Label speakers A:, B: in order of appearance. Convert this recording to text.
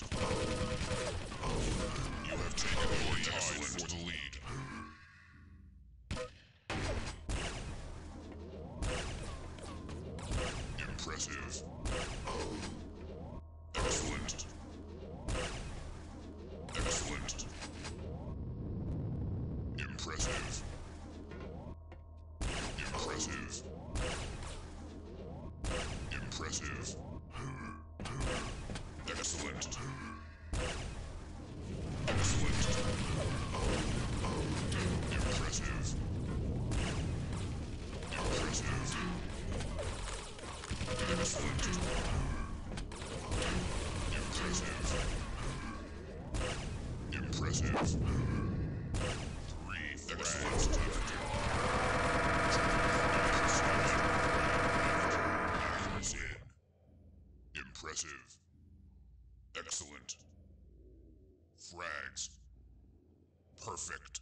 A: Great. You have taken more time for the lead. Impressive. Excellent. Excellent. Impressive. Impressive. Impressive. Impressive. Excellent. Frags. Perfect.